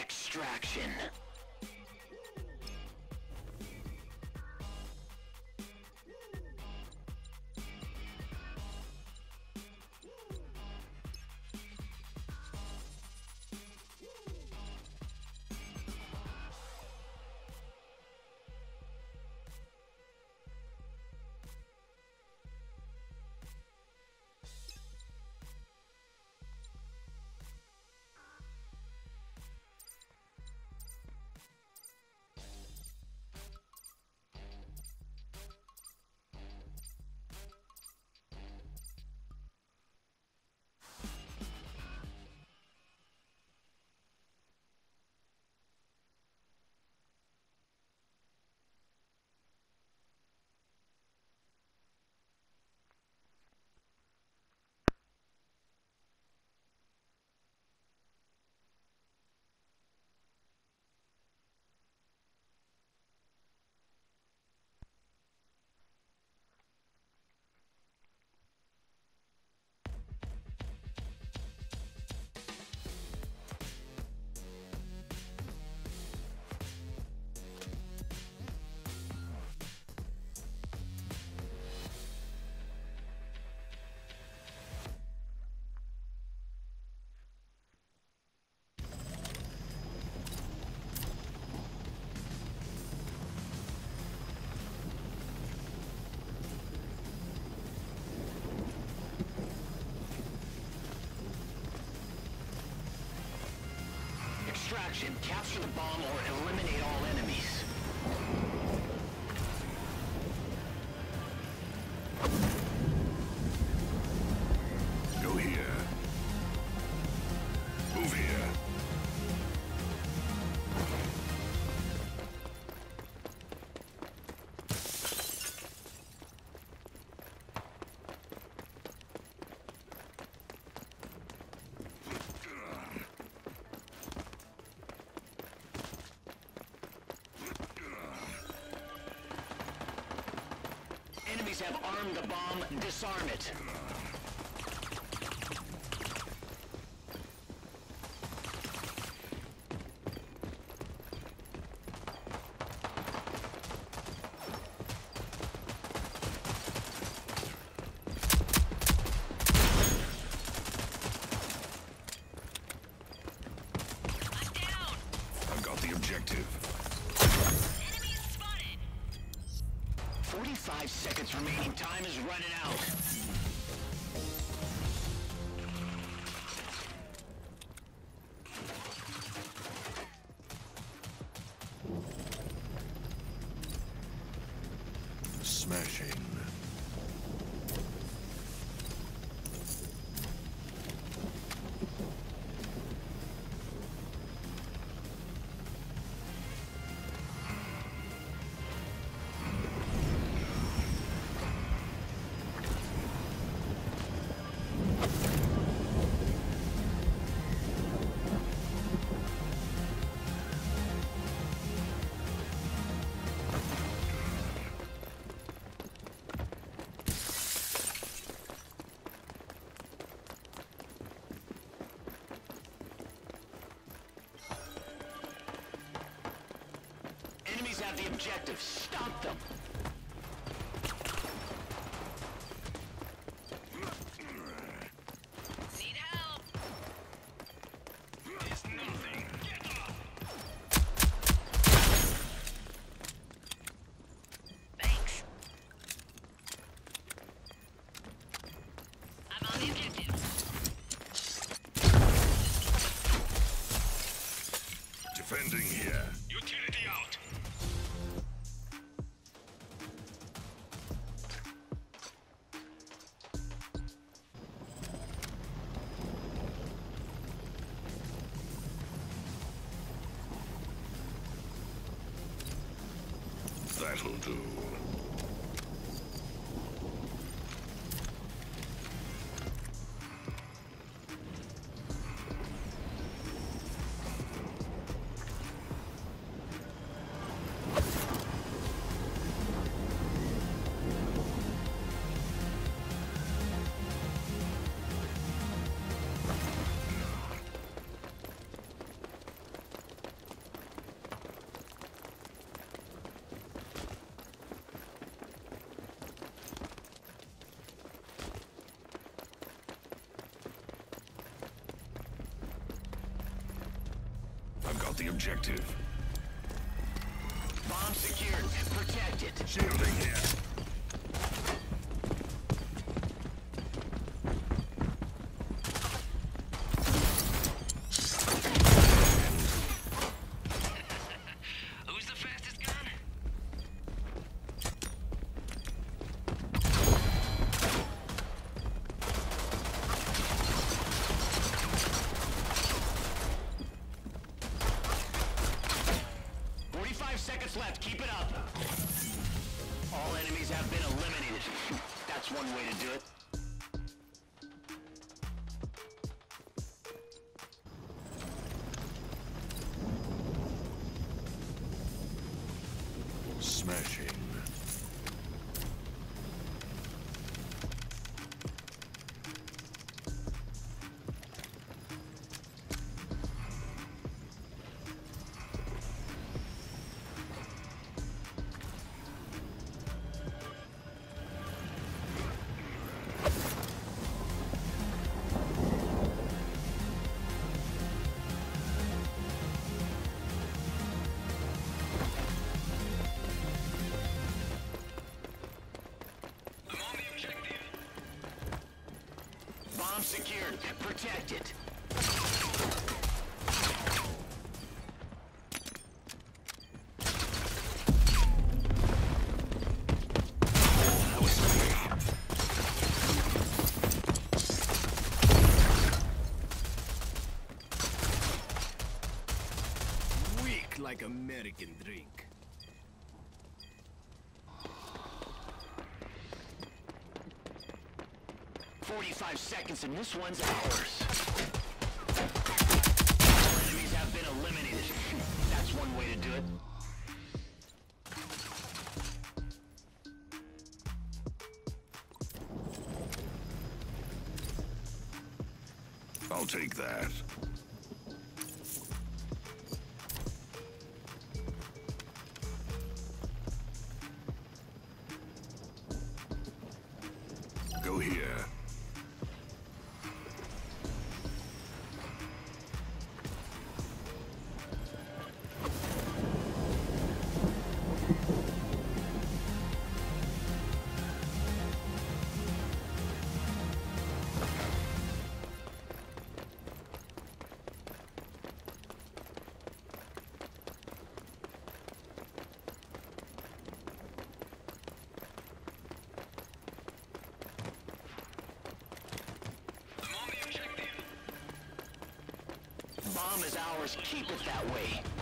Extraction. Extraction. Capture the bomb or eliminate all enemies. Have armed the bomb. Disarm it. 45 seconds remaining. Time is running out. The objective. Stop them. Do. Got the objective. Bomb secured. Protect it. Shielding here. One way to do it. Smashing. Secured. Protect it. 45 seconds and this one's ours. Enemies have been eliminated. That's one way to do it. I'll take that. Is ours. Keep it that way.